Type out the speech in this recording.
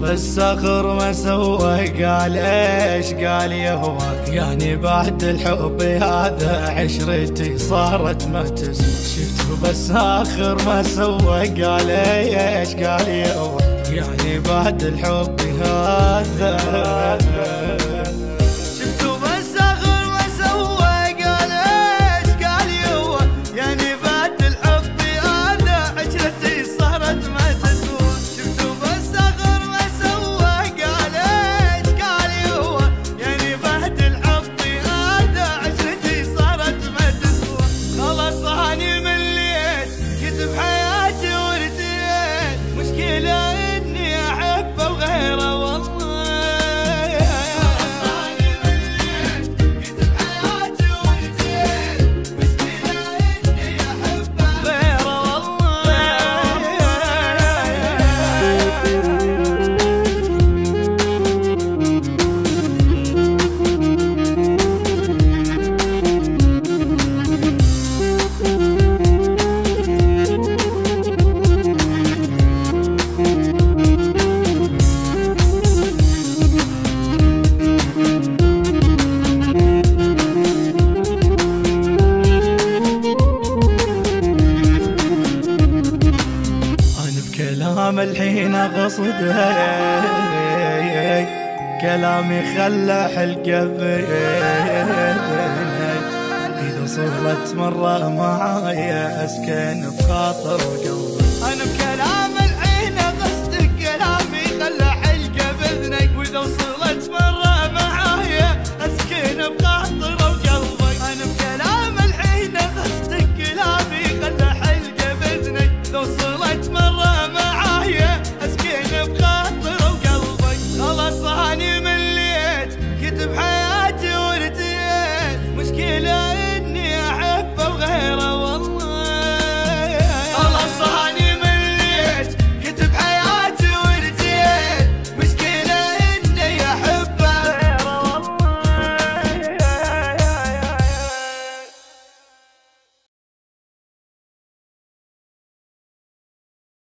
بالسخر ما سوى قال إيش؟ قال يهواك. يعني بعد الحب هذا عشرتي صارت ما تسوى شفت بالساخر ما سوى قال إيش؟ قال يهواك. يعني بعد الحب هذا. كلام الحين اقصده كلامي خلى حلقة إذا صرت مرة معايا أسكن بخاطر قلبي. أنا بكلامي